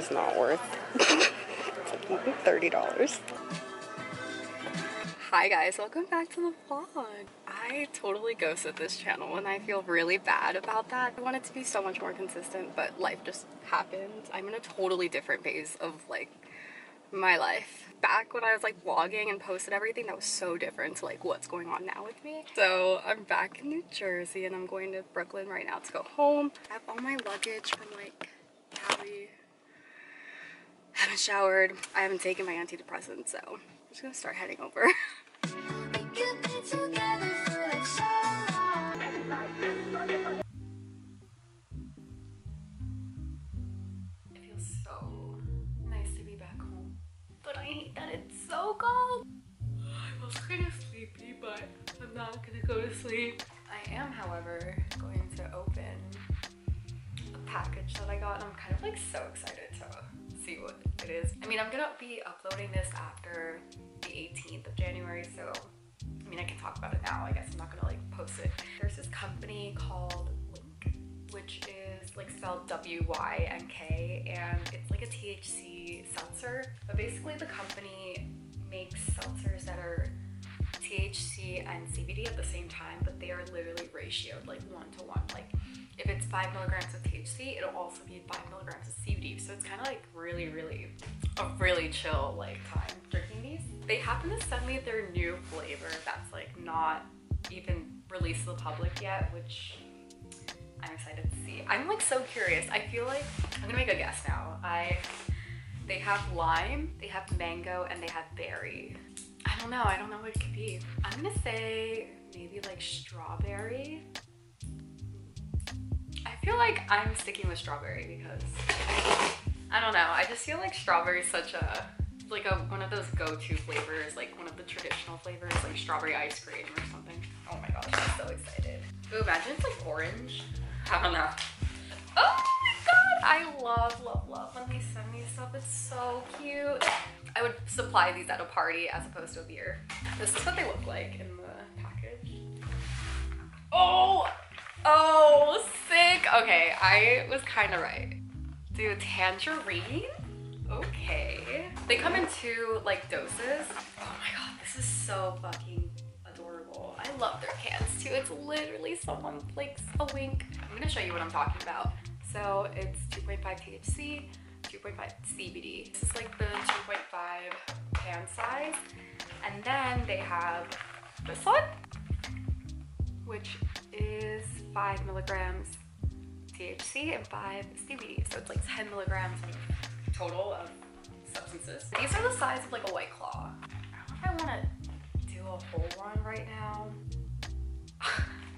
is not worth $30. Hi guys, welcome back to the vlog. I totally ghosted this channel and I feel really bad about that. I wanted to be so much more consistent, but life just happened. I'm in a totally different phase of like my life. Back when I was like vlogging and posted everything, that was so different to like what's going on now with me. So I'm back in New Jersey and I'm going to Brooklyn right now to go home. I have all my luggage from like Cali haven't showered. I haven't taken my antidepressant, so I'm just gonna start heading over. it feels so nice to be back home, but I hate that it's so cold. I was kind of sleepy, but I'm not gonna go to sleep. I am, however, going to open a package that I got and I'm kind of like so excited to see what it is. I mean, I'm gonna be uploading this after the 18th of January, so I mean, I can talk about it now. I guess I'm not gonna like post it. There's this company called Wynk, which is like spelled W-Y-N-K, and it's like a THC seltzer. But basically, the company makes seltzers that are THC and CBD at the same time, but they are literally ratioed like one to one. Like if it's five milligrams of THC, it'll also be five milligrams of CBD. So it's kind of like really, really a really chill like time drinking these. They happen to send me their new flavor that's like not even released to the public yet, which I'm excited to see. I'm like so curious. I feel like I'm gonna make a guess now. I they have lime, they have mango, and they have berry. I don't know. I don't know what it could be. I'm gonna say maybe like strawberry. Feel like I'm sticking with strawberry because I don't know. I just feel like strawberry is such a like a one of those go-to flavors, like one of the traditional flavors, like strawberry ice cream or something. Oh my gosh, I'm so excited. Ooh, imagine it's like orange. I don't know. Oh my god, I love, love, love when they send me stuff. It's so cute. I would supply these at a party as opposed to a beer. This is what they look like in the package. Oh, oh, sick. Okay, I was kind of right. Dude, tangerine? Okay. They come in two like doses. Oh my god, this is so fucking adorable. I love their cans too. It's literally someone like a wink. I'm gonna show you what I'm talking about. So it's 2.5 THC, 2.5 CBD. This is like the 2.5 can size. And then they have this one, which is five milligrams THC and five CBD. So it's like 10 milligrams total of substances. These are the size of like a white claw. I don't know if I want to do a whole one right now.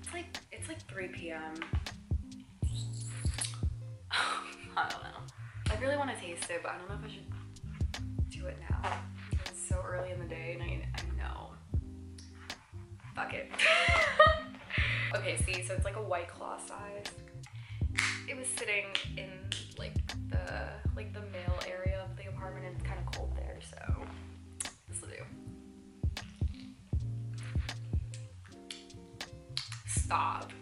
it's like it's like 3 p.m. I don't know. I really want to taste it, but I don't know if I should do it now. It's so early in the day and I, I know. Fuck it. okay, see, so it's like a white claw size. It was sitting in like the like the mail area of the apartment and it's kind of cold there, so this will do. Stop.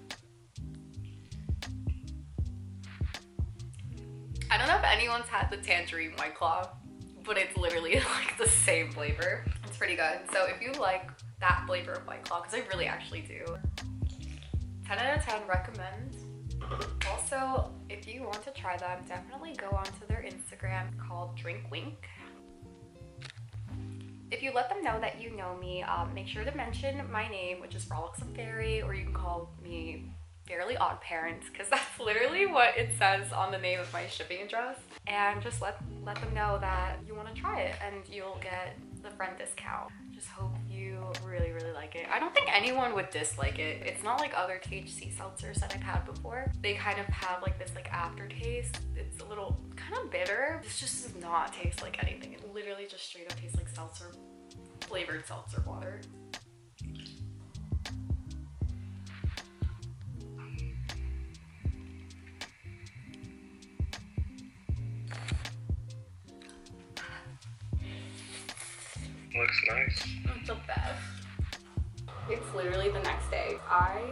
I don't know if anyone's had the tangerine white claw, but it's literally like the same flavor. It's pretty good. So if you like that flavor of white claw, because I really actually do, 10 out of 10 recommend. Also, if you want to try them, definitely go onto their Instagram called Drink Wynk. If you let them know that you know me, um, make sure to mention my name, which is Frolicsome Fairy, or you can call me Fairly Odd Parents, because that's literally what it says on the name of my shipping address. And just let let them know that you want to try it, and you'll get the friend discount. Just hope you really, really like it. I don't think anyone would dislike it. It's not like other THC seltzers that I've had before. They kind of have like this like aftertaste. It's a little kind of bitter. This just does not taste like anything. It literally just straight up tastes like seltzer, flavored seltzer water. Looks nice. It's the best. It's literally the next day. I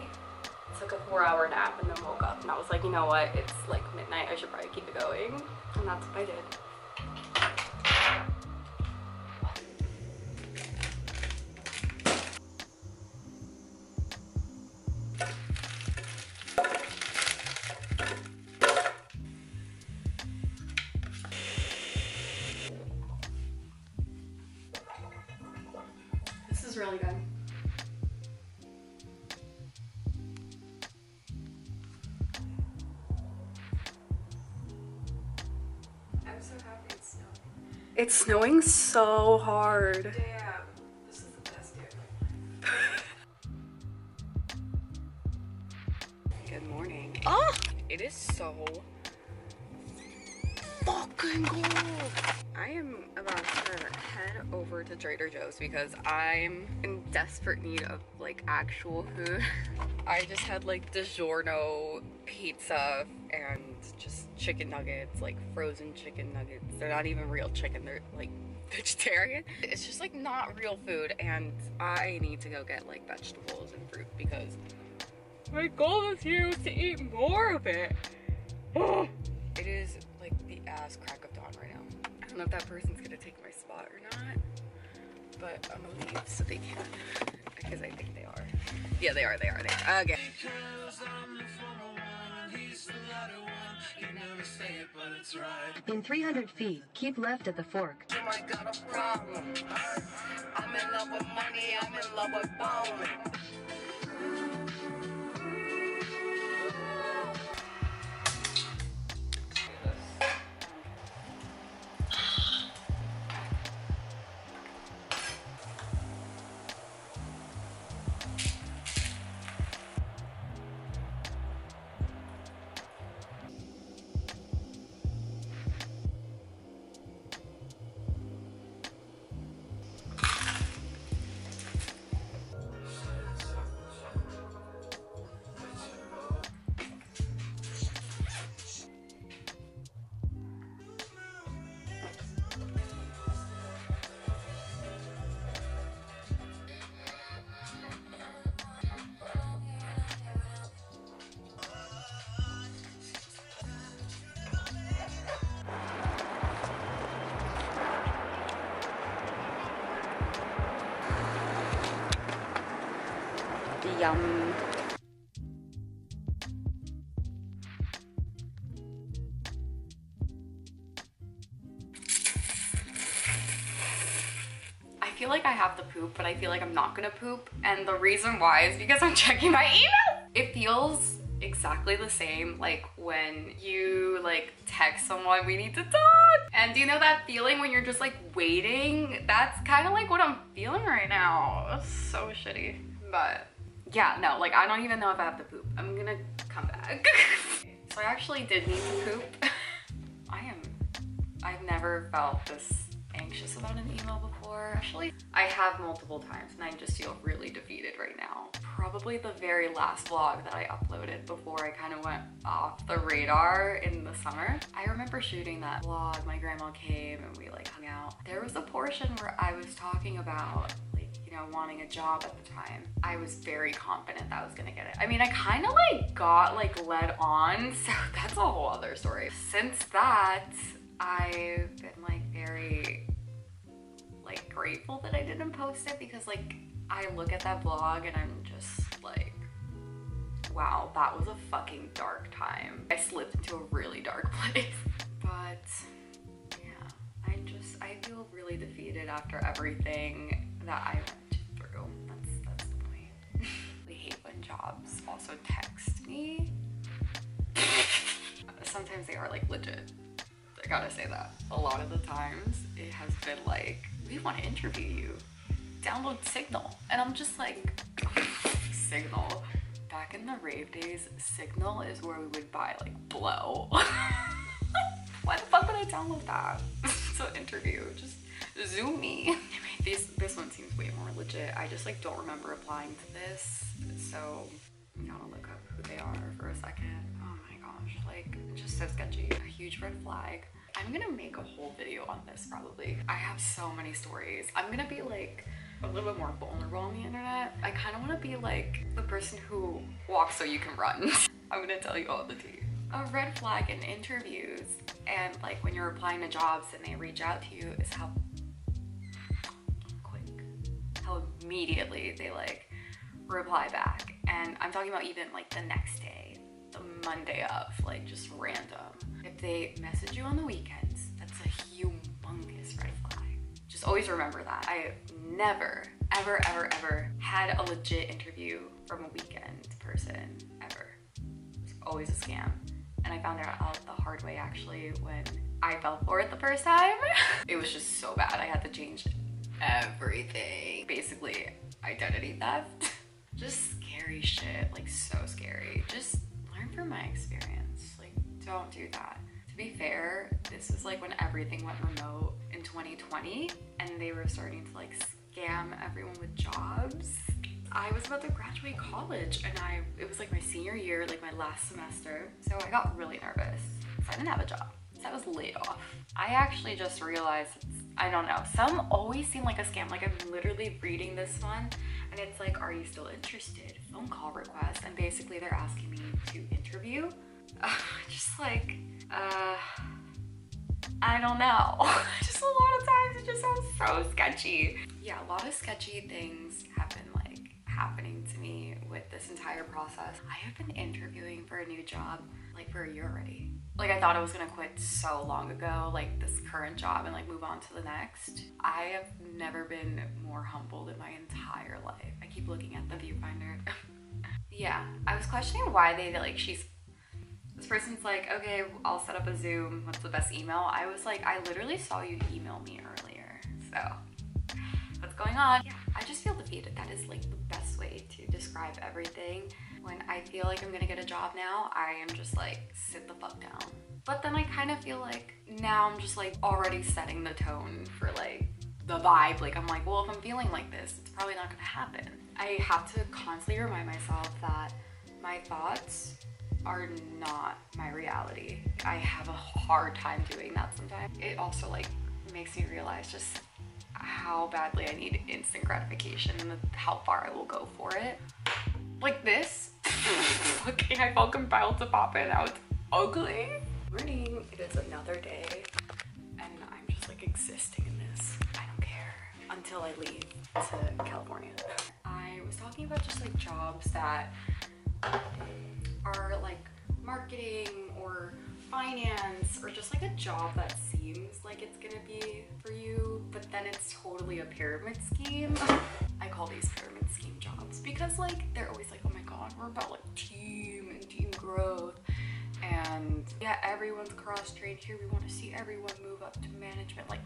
took a four hour nap and then woke up and I was like, you know what? It's like midnight. I should probably keep it going. And that's what I did. Is really good. I'm so happy it's snowing. It's snowing so hard. Damn, because I'm in desperate need of like actual food. I just had like DiGiorno pizza and just chicken nuggets, like frozen chicken nuggets. They're not even real chicken, they're like vegetarian. It's just like not real food and I need to go get like vegetables and fruit because my goal this year to eat more of it. it is like the ass crack of dawn right now. I don't know if that person's gonna take my spot or not, but I'm gonna leave so they can because I think they are. Yeah, they are. They are. They are. Okay. Oh in 300 feet, keep left at the fork. You might got a problem. I'm in love with money, I'm in love with bowling. I feel like I have to poop, but I feel like I'm not gonna poop. And the reason why is because I'm checking my email. It feels exactly the same like when you like text someone we need to talk and do you know that feeling when you're just like waiting that's kind of like what i'm feeling right now so shitty but yeah no like i don't even know if i have to poop i'm gonna come back so i actually did need to poop i am i've never felt this anxious about an email before. Actually, I have multiple times and I just feel really defeated right now. Probably the very last vlog that I uploaded before I kind of went off the radar in the summer. I remember shooting that vlog, my grandma came and we like hung out. There was a portion where I was talking about know, wanting a job at the time. I was very confident that I was gonna get it. I mean, I kind of like got like led on, so that's a whole other story. Since that, I've been like very like grateful that I didn't post it because like I look at that vlog and I'm just like wow that was a fucking dark time I slipped into a really dark place but yeah I just I feel really defeated after everything that I jobs also text me sometimes they are like legit I gotta say that. A lot of the times it has been like, we want to interview you. download Signal. And I'm just like, Signal. Back in the rave days, Signal is where we would buy like blow. Why the fuck would I download that? so interview. Just zoom me. This this one seems way more legit. I just like don't remember applying to this. So I'm gonna look up who they are for a second. Oh my gosh, like just so sketchy. A huge red flag. I'm gonna make a whole video on this probably. I have so many stories. I'm gonna be like a little bit more vulnerable on the internet. I kind of want to be like the person who walks so you can run. I'm gonna tell you all the tea. A red flag in interviews and like when you're applying to jobs and they reach out to you is how immediately they like reply back. And I'm talking about even like the next day, the Monday of, like just random. If they message you on the weekends, that's a humongous red flag. Just always remember that. I never, ever, ever, ever had a legit interview from a weekend person ever. It's always a scam. And I found out the hard way actually when I fell for it the first time. it was just so bad. I had to change everything. Basically, identity theft. just scary shit, like so scary. Just learn from my experience. Like, don't do that. To be fair, this is like when everything went remote in 2020 and they were starting to like scam everyone with jobs. I was about to graduate college and I it was like my senior year, like my last semester. So I got really nervous. I didn't have a job. I was laid off. I actually just realized I don't know. Some always seem like a scam. Like I'm literally reading this one and it's like, are you still interested? Phone call request. And basically they're asking me to interview. Uh, just like, uh, I don't know. just a lot of times it just sounds so sketchy. Yeah, a lot of sketchy things have been like happening to me with this entire process. I have been interviewing for a new job like for a year already. Like I thought I was gonna quit so long ago, like this current job and like move on to the next. I have never been more humbled in my entire life. I keep looking at the viewfinder. yeah, I was questioning why they like she's this person's like, okay, I'll set up a Zoom. What's the best email? I was like, I literally saw you email me earlier. So, what's going on? Yeah, I just feel defeated. That is like the best way to describe everything. When I feel like I'm gonna get a job now, I am just like, sit the fuck down. But then I kind of feel like now I'm just like already setting the tone for like the vibe. Like, I'm like, well, if I'm feeling like this, it's probably not gonna happen. I have to constantly remind myself that my thoughts are not my reality. I have a hard time doing that sometimes. It also like makes me realize just how badly I need instant gratification and how far I will go for it. Like this. Okay, I felt compelled to pop it out. Ugly. Morning. It is another day and I'm just like existing in this. I don't care until I leave to California. I was talking about just like jobs that are like marketing or finance or just like a job that seems like it's gonna be but then it's totally a pyramid scheme. I call these pyramid scheme jobs because like they're always like, oh my god, we're about like team and team growth. And yeah, everyone's cross trained here. We want to see everyone move up to management. Like,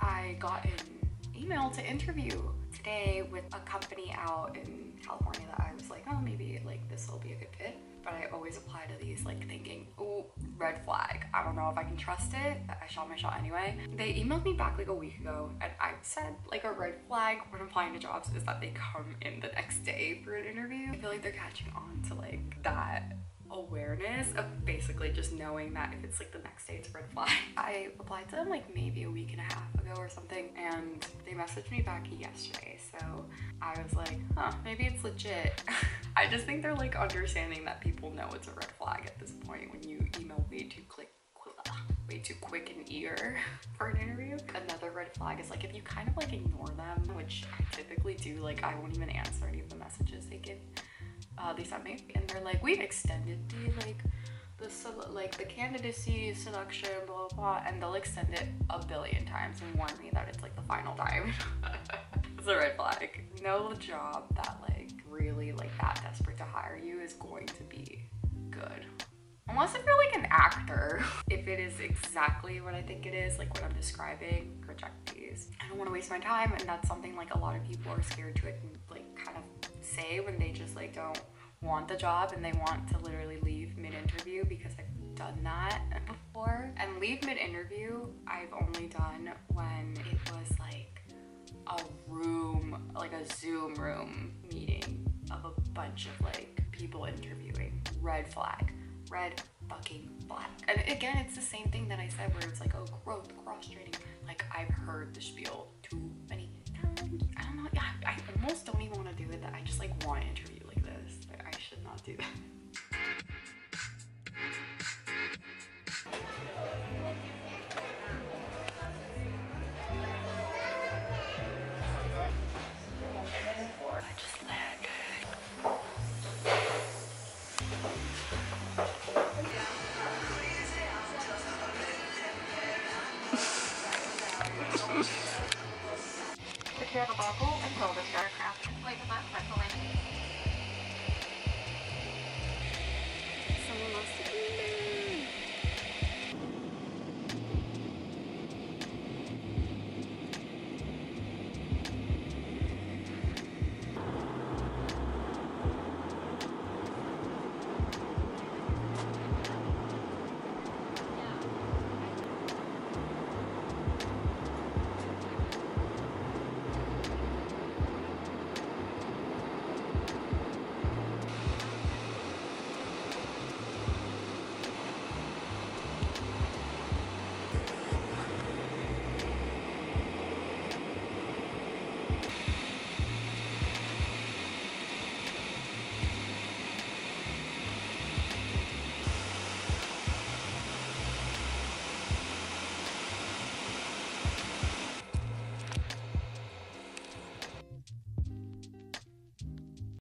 I got an email to interview today with a company out in California that I was like, oh, maybe like this will be a good fit. But I always apply to these like thinking, oh, red flag. I don't know if I can trust it. I shot my shot anyway. They emailed me back like a week ago and I said like a red flag when applying to jobs is that they come in the next day for an interview. I feel like they're catching on to like that awareness of basically just knowing that if it's like the next day it's red flag. I applied to them like maybe a week and a half ago or something and they messaged me back yesterday so I was like huh maybe it's legit. I just think they're like understanding that people know it's a red flag at this point when you email way too quick way too quick and eager for an interview. Another red flag is like if you kind of like ignore them, which I typically do, like I won't even answer any of the messages they give uh, they sent me, and they're like, we've extended the like the like the candidacy selection, blah, blah blah, and they'll extend it a billion times and warn me that it's like the final time. it's a red flag. No job that like really like that desperate to hire you is going to be good. Unless if you're like an actor. If it is exactly what I think it is, like what I'm describing, reject these. I don't want to waste my time, and that's something like a lot of people are scared to like kind of say when they just like don't want the job and they want to literally leave mid-interview because I've done that before. And leave mid-interview, I've only done when it was like a room, like a Zoom room meeting of a bunch of like people interviewing. Red flag. Red fucking flag. And again, it's the same thing that I said where it's like, oh, growth, cross training. Like I've heard the spiel too many times. I don't know. I, I almost don't even want to do it. That I just like want to interview like this. But I should not do that. clear the buckle until this aircraft is leaving that cycle landing. Someone lost a